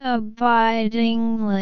Abidingly.